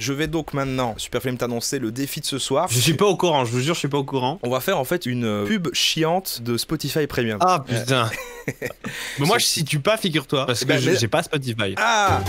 Je vais donc maintenant, Superflame t'annoncer le défi de ce soir. Je suis pas au courant, je vous jure, je suis pas au courant. On va faire en fait une euh, pub chiante de Spotify Premium. Ah putain. Mais moi je situe pas, figure-toi, parce que ben, mais- j'ai pas Spotify. Ah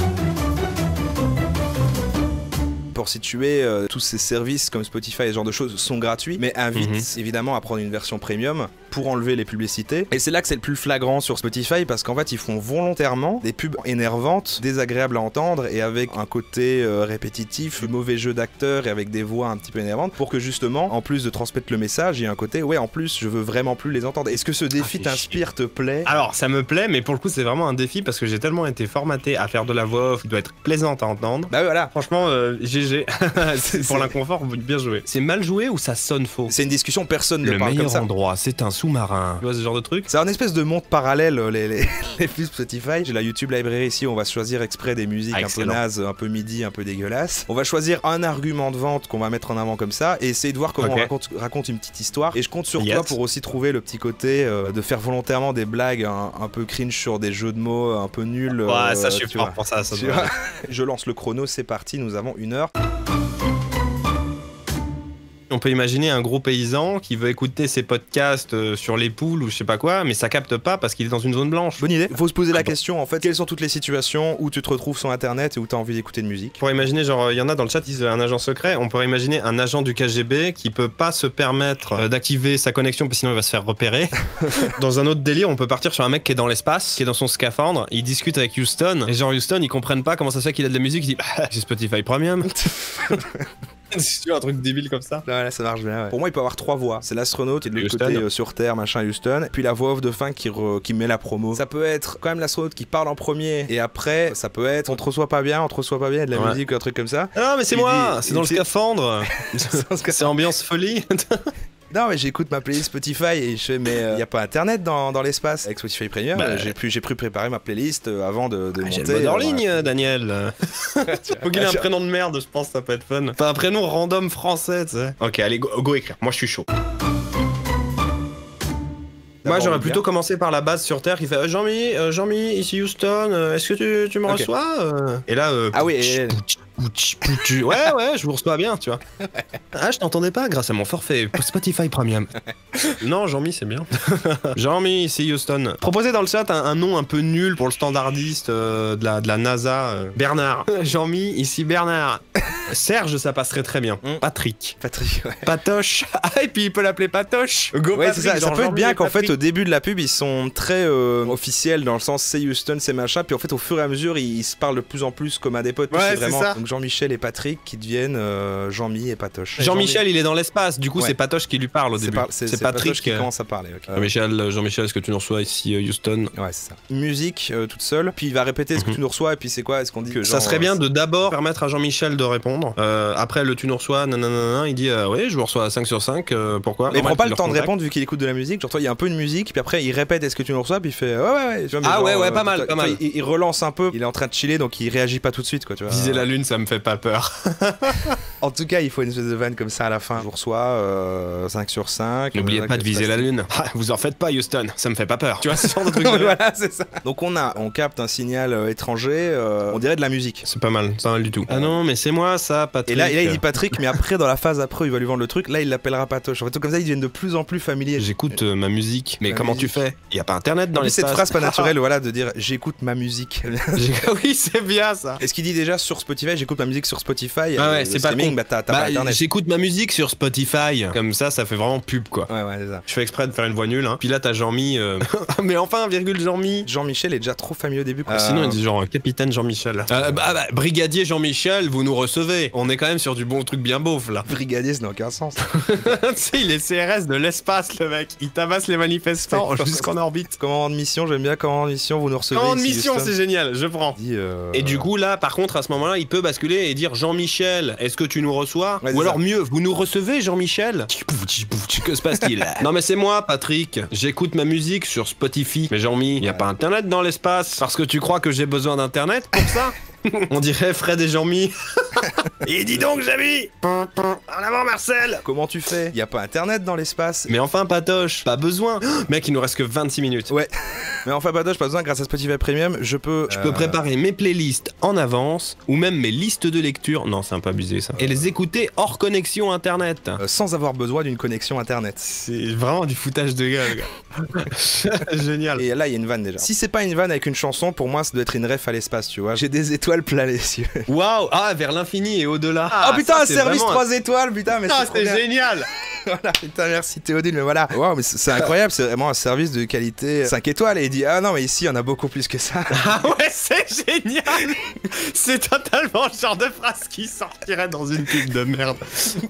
pour situer, euh, tous ces services comme Spotify et ce genre de choses sont gratuits, mais invitent Mhm. évidemment à prendre une version premium pour enlever les publicités. Et c'est là que c'est le plus flagrant sur Spotify parce qu'en fait ils font volontairement des pubs énervantes, désagréables à entendre et avec un côté euh, répétitif, mauvais jeu d'acteurs et avec des voix un petit peu énervantes pour que justement, en plus de transmettre le message, il y a un côté ouais en plus je veux vraiment plus les entendre. Est-ce que ce défi fait t'inspire, te plaît? Alors ça me plaît, mais pour le coup c'est vraiment un défi parce que j'ai tellement été formaté à faire de la voix off qui doit être plaisante à entendre. Bah voilà. Franchement, euh, GG. Pour l'inconfort, bien joué. C'est mal joué ou ça sonne faux? C'est une discussion, personne ne Le parle comme meilleur ça. endroit, c'est un sous-marin. Tu vois ce genre de truc C'est un espèce de monde parallèle, euh, les, les, les Spotify. J'ai la YouTube Library ici, on va choisir exprès des musiques Ah, un peu nazes, un peu midi, un peu dégueulasses. On va choisir un argument de vente qu'on va mettre en avant comme ça et essayer de voir comment on raconte, raconte une petite histoire. Et je compte sur Yes. toi pour aussi trouver le petit côté euh, de faire volontairement des blagues un, un peu cringe sur des jeux de mots un peu nuls. Ouais, euh, ça je suis fort pour ça. ça. Je lance le chrono, c'est parti, nous avons une heure. On peut imaginer un gros paysan qui veut écouter ses podcasts euh, sur les poules ou je sais pas quoi, mais ça capte pas parce qu'il est dans une zone blanche. Bonne idée. Faut se poser la Ah bon. question en fait, quelles sont toutes les situations où tu te retrouves sur internet et où tu as envie d'écouter de musique? Pour imaginer, genre, il y en a dans le chat, ils disent un agent secret. On pourrait imaginer un agent du KGB qui peut pas se permettre euh, d'activer sa connexion parce que sinon il va se faire repérer. dans un autre délire, on peut partir sur un mec qui est dans l'espace, qui est dans son scaphandre. Il discute avec Houston. Et genre, Houston, ils comprennent pas comment ça se fait qu'il a de la musique. Il dit, bah, j'ai Spotify Premium. C'est tu vois, un truc débile comme ça. Ouais, là, ça marche bien. ouais. Pour moi, il peut avoir trois voix. C'est l'astronaute et de l'autre côté euh, sur Terre, machin Houston. Puis la voix off de fin qui, re- qui met la promo. Ça peut être quand même l'astronaute qui parle en premier. Et après, ça peut être on te reçoit pas bien, on te reçoit pas bien, de la Ouais. musique ou un truc comme ça. Ah non, mais c'est moi, dit- c'est dans le il dit- scaphandre. c'est ambiance folie. Non, mais j'écoute ma playlist Spotify et je fais, mais il y a pas internet dans, dans l'espace. Avec Spotify Premium, Bah, euh, j'ai pu, préparer ma playlist euh, avant de, de Ah, monter. en euh, ligne. Daniel. Faut qu'il ait un prénom de merde, je pense, ça peut être fun. Enfin, un prénom random français, tu sais. Ok, allez, go, go écrire. Moi, je suis chaud. Moi, j'aurais plutôt commencé par la base sur Terre qui fait euh, Jean-Mi, euh, Jean-Mi, ici Houston, euh, est-ce que tu, tu me reçois euh? Et là, euh, Ah oui, et- ouais, ouais, je vous reçois bien, tu vois. Ah, je t'entendais pas grâce à mon forfait Spotify Premium. non, Jean-Mi, c'est bien. Jean-Mi, ici Houston. Proposez dans le chat un, un nom un peu nul pour le standardiste euh, de, la, de la NASA. euh. Bernard. Jean-Mi, ici Bernard. Serge, ça passerait très bien. Mm. Patrick. Patrick, ouais. Patoche. Ah, et puis il peut l'appeler Patoche. Go Ouais, c'est Patrick, ça. Ça genre peut être bien qu'en fait, au début de la pub, ils sont très euh, officiels dans le sens c'est Houston, c'est machin. Puis en fait, au fur et à mesure, ils, ils se parlent de plus en plus comme à des potes. Ouais, vraiment ça. donc Jean-Michel et Patrick qui deviennent euh, Jean-Mi et Patoche. Jean-Michel, il est dans l'espace. Du coup, Ouais. c'est Patoche qui lui parle au C'est début. c'est- Patrick qui euh, commence à parler. Jean-Michel, Jean-Michel, est-ce que tu nous reçois ici, Houston? Ouais, c'est ça. Musique euh, toute seule, puis il va répéter ce que Mhm. tu nous reçois, et puis c'est quoi? Est-ce qu'on dit que Ça serait bien de d'abord permettre à Jean-Michel de répondre. Euh, après, le tu nous reçois, nanana, il dit euh, Oui, je vous reçois à 5 sur 5. euh, pourquoi Mais il prend pas le temps de répondre vu qu'il écoute de la musique. Genre, toi, il y a un peu de musique, puis après, il répète est-ce que tu nous reçois, puis il fait ouais, ouais, ouais. Tu vois, mais Ah genre, ouais, ouais, euh, pas mal, pas. Il, il relance un peu, il est en train de chiller, donc il réagit pas tout de suite, quoi, tu vois. La lune, ça me fait pas peur. En tout cas, il faut une espèce de vanne comme ça à la fin. Je vous reçois euh, 5 sur 5. N'oubliez pas de viser la lune. Ah, vous en faites pas, Houston, ça me fait pas peur. Tu vois, ce genre de truc. voilà, c'est ça. Donc on a, on capte un signal étranger, euh, on dirait de la musique. C'est pas mal, c'est pas mal du tout. Ah non, mais c'est moi ça, Patrick. Et là, et là, il dit Patrick, mais après, dans la phase après, où il va lui vendre le truc. Là, il l'appellera Patoche. En fait, tout comme ça, ils deviennent de plus en plus familiers. J'écoute euh, ma musique. Mais comment musique. tu fais? Il y a pas internet dans les cette phrase pas naturelle, voilà, de dire j'écoute ma musique. oui, c'est bien ça. Est-ce qu'il dit déjà sur Spotify, j'écoute ma musique sur Spotify Ah ouais, euh, c'est pas con. bah t'as Bah, internet. j'écoute ma musique sur Spotify. Comme ça, ça fait vraiment pub quoi. Ouais, ouais, c'est ça. Je fais exprès de faire une voix nulle. Hein. Puis là, t'as Jean-Mi. euh, mais enfin, virgule Jean-Mi. Jean-Michel est déjà trop familier au début. Ah, Sinon, il dit genre euh, capitaine Jean-Michel. Euh, bah, bah, brigadier Jean-Michel, vous nous recevez. On est quand même sur du bon truc bien beauf là. brigadier, ça n'a aucun sens. tu sais, il est CRS de l'espace, le mec. Il tabasse les manifestants jusqu'en orbite. Commande mission, j'aime bien commande mission, vous nous recevez. Commande ici, mission, c'est génial, je prends. Dit, euh, Et du coup, là, par contre, à ce moment-là, il peut basculer et dire Jean-Michel, est-ce que tu nous reçois Ouais, Ou alors ça. mieux, vous nous recevez, Jean-Michel Que se passe-t-il Non, mais c'est moi, Patrick. J'écoute ma musique sur Spotify. Mais Jean-Mi, il y a pas internet dans l'espace. Parce que tu crois que j'ai besoin d'internet pour ça On dirait Fred et Jean-Mi. et dis donc, Jamy En avant, Marcel Comment tu fais? Y a pas internet dans l'espace. Mais enfin, Patoche, pas besoin Mec, il nous reste que 26 minutes. Ouais. Mais enfin, pas j'ai pas besoin, grâce à Spotify Premium, je peux. Je peux préparer mes playlists en avance, ou même mes listes de lecture. Non, c'est un peu abusé ça. Et les écouter hors connexion internet. euh, sans avoir besoin d'une connexion internet. C'est vraiment du foutage de gueule. Génial. Et là, il y a une vanne déjà. Si c'est pas une vanne avec une chanson, pour moi, ça doit être une ref à l'espace, tu vois. J'ai des étoiles plein les yeux. Waouh Ah, vers l'infini et au-delà. oh putain, ça, un service vraiment 3 étoiles, putain, mais Ah, c'est génial voilà, putain, merci Théodule, mais voilà. Waouh, mais c'est incroyable, c'est vraiment un service de qualité 5 étoiles. Et il dit, ah non, mais ici, il y en a beaucoup plus que ça. Ah ouais, c'est génial C'est totalement le genre de phrase qui sortirait dans une pub de merde.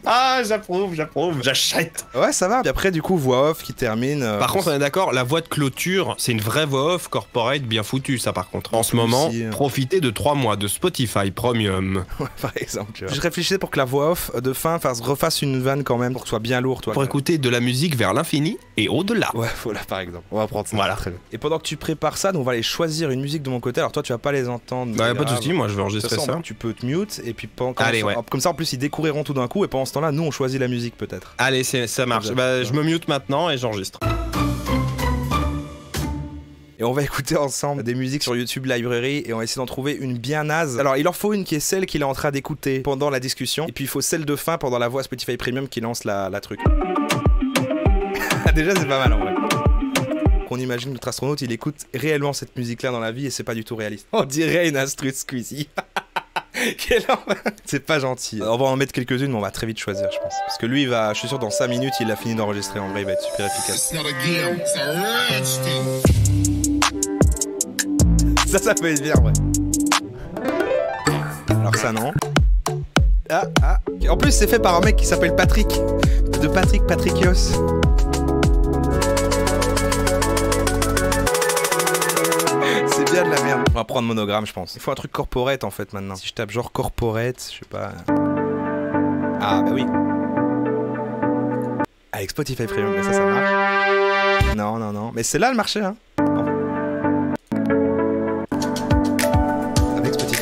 Ah, j'approuve, j'approuve, j'achète. ouais, ça va. Puis après, du coup, voix off qui termine. euh, Par contre, on est d'accord, la voix de clôture, c'est une vraie voix off corporate bien foutue, ça par contre. En ce moment, Aussi, euh. profitez de 3 mois de Spotify Premium. Ouais, par exemple, tu vois. Je réfléchissais pour que la voix off de fin fasse, refasse une vanne quand même, pour que ce soit bien lourd, toi. Pour écouter de la musique vers l'infini et au-delà. Ouais, voilà, par exemple. On va prendre ça. Voilà. Très bien. Et pendant que tu prépares ça, nous, on va aller choisir une musique de mon côté. Alors toi, tu vas pas les entendre. Bah, pas de soucis, moi je vais enregistrer ça. Tu peux te mute et puis pendant, comme, Allez, ça, ouais. comme ça en plus ils découvriront tout d'un coup et pendant ce temps-là nous on choisit la musique peut-être. Allez, ça marche. Bah, je me mute maintenant et j'enregistre. Et on va écouter ensemble des musiques sur YouTube Library et on va essayer d'en trouver une bien naze. Alors il en faut une qui est celle qu'il est en train d'écouter pendant la discussion et puis il faut celle de fin pendant la voix Spotify Premium qui lance la, truc. Déjà c'est pas mal en vrai. On imagine notre astronaute il écoute réellement cette musique là dans la vie et c'est pas du tout réaliste. On dirait une instru de Squeezie. C'est pas gentil. On va en mettre quelques-unes, mais on va très vite choisir, je pense. Parce que lui, il va, je suis sûr, dans 5 minutes, il a fini d'enregistrer. En vrai, il va être super efficace. Ça, ça peut être bien, ouais. Alors ça, non. Ah, ah. En plus, c'est fait par un mec qui s'appelle Patrick. De Patrick Patrickios. C'est bien de la merde. On va prendre monogramme, je pense. Il faut un truc corporate en fait maintenant. Si je tape genre corporate, je sais pas. Ah, bah oui. Avec Spotify Premium, ça, ça marche. Non, non, non. Mais c'est là le marché, hein.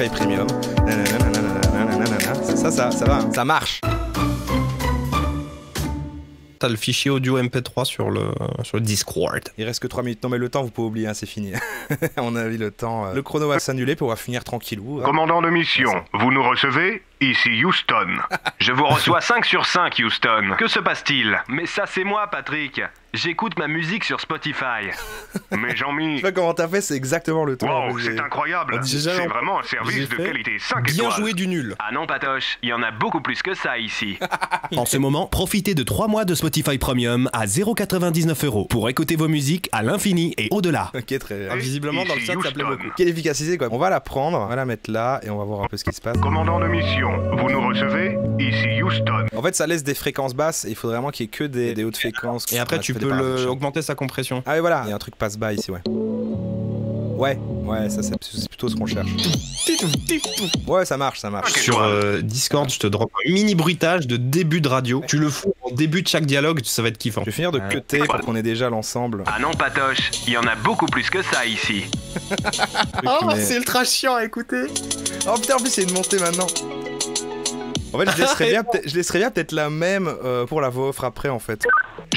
Premium. Ça, ça, ça va, hein. ça marche. T'as le fichier audio MP3 sur le, sur le Discord. Il reste que 3 minutes. Non, mais le temps, vous pouvez oublier, hein, c'est fini. On a eu le temps. Euh, le chrono va s'annuler pour finir tranquillou. Hein. Commandant de mission, vous nous recevez Ici Houston. Je vous reçois 5 sur 5, Houston. Que se passe-t-il? Mais ça, c'est moi, Patrick. J'écoute ma musique sur Spotify. Mais Je Jean-Mi. sais pas comment t'as fait, c'est exactement le temps. Wow, c'est incroyable. C'est vraiment un service de qualité 5 Bien étoiles. joué du nul. Ah non, Patoche, il y en a beaucoup plus que ça ici. En ce moment, profitez de 3 mois de Spotify Premium à 0,99 euros pour écouter vos musiques à l'infini et au-delà. Ok, très bien. Visiblement, dans le chat, ça plaît beaucoup. Quelle efficacité, quoi. On va la prendre, on va la mettre là, et on va voir un peu ce qui se passe. Commandant de mission, vous nous recevez Ici Houston. En fait, ça laisse des fréquences basses, et il faut vraiment qu'il y ait que des, des hautes fréquences. Et après, tu des le, augmenter sa compression. Ah oui, voilà, il y a un truc passe-bas ici, ouais. Ouais, ouais, ça c'est c'est plutôt ce qu'on cherche. Ouais, ça marche, ça marche. Sur euh, Discord, je te drop un mini bruitage de début de radio. Tu le fous en début de chaque dialogue, ça va être kiffant. Je vais finir de cutter pour qu'on ait déjà l'ensemble. Ah non, Patoche, il y en a beaucoup plus que ça ici. Oh, mais- ultra chiant à écouter. Oh putain, en plus c'est une montée maintenant. En fait, je laisserais bien peut-être la même euh, pour la voix off après en fait.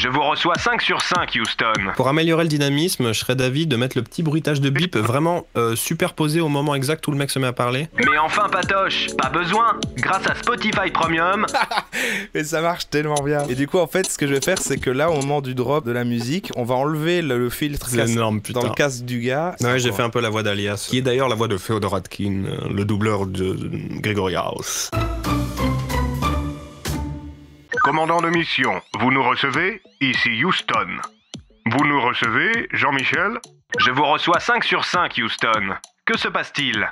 Je vous reçois 5 sur 5, Houston. Pour améliorer le dynamisme, je serais d'avis de mettre le petit bruitage de bip vraiment euh, superposé au moment exact où le mec se met à parler. Mais enfin, Patoche, pas besoin. Grâce à Spotify Premium, Mais ça marche tellement bien. Et du coup, en fait, ce que je vais faire, c'est que là, au moment du drop de la musique, on va enlever le, le filtre énorme, putain. dans le casque du gars. Ouais, j'ai fait un peu la voix d'Alias, qui est d'ailleurs la voix de Féodor Atkin, euh, le doubleur de Gregory House. Commandant de mission, vous nous recevez Ici Houston. Vous nous recevez, Jean-Michel Je vous reçois 5 sur 5, Houston. Que se passe-t-il?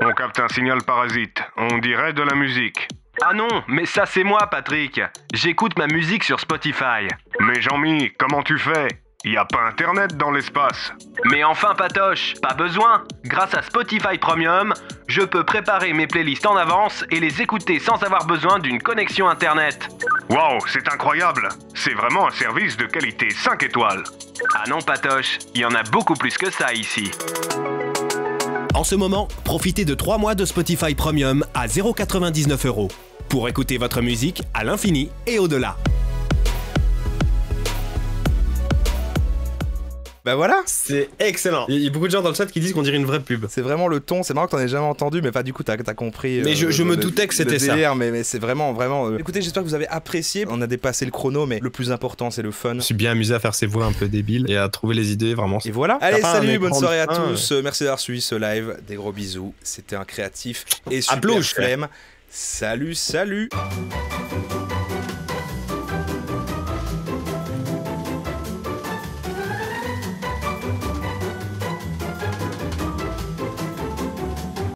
On capte un signal parasite. On dirait de la musique. Ah non, mais ça c'est moi, Patrick. J'écoute ma musique sur Spotify. Mais Jean-Mi, comment tu fais? Y a pas internet dans l'espace. Mais enfin, Patoche, pas besoin. Grâce à Spotify Premium, je peux préparer mes playlists en avance et les écouter sans avoir besoin d'une connexion internet. Waouh, c'est incroyable C'est vraiment un service de qualité 5 étoiles Ah non, Patoche, il y en a beaucoup plus que ça ici. En ce moment, profitez de 3 mois de Spotify Premium à 0,99 euros pour écouter votre musique à l'infini et au-delà. Bah voilà C'est excellent. Il y a beaucoup de gens dans le chat qui disent qu'on dirait une vraie pub. C'est vraiment le ton, c'est marrant que t'en aies jamais entendu, mais pas du coup t'as as compris. Mais je- je me doutais que c'était ça. Mais, mais c'est vraiment, vraiment. euh, Écoutez, j'espère que vous avez apprécié. On a dépassé le chrono, mais le plus important c'est le fun. Je suis bien amusé à faire ces voix un peu débiles et à trouver les idées vraiment. Et voilà. Allez, salut, bonne soirée à fin, tous. Euh, Merci d'avoir suivi ce live. Des gros bisous. C'était un créatif et super flemme. Salut, salut.